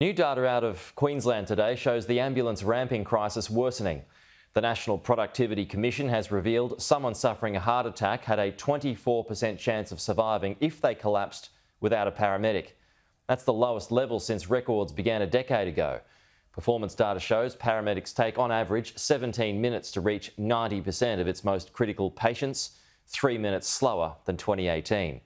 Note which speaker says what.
Speaker 1: New data out of Queensland today shows the ambulance ramping crisis worsening. The National Productivity Commission has revealed someone suffering a heart attack had a 24% chance of surviving if they collapsed without a paramedic. That's the lowest level since records began a decade ago. Performance data shows paramedics take on average 17 minutes to reach 90% of its most critical patients, three minutes slower than 2018.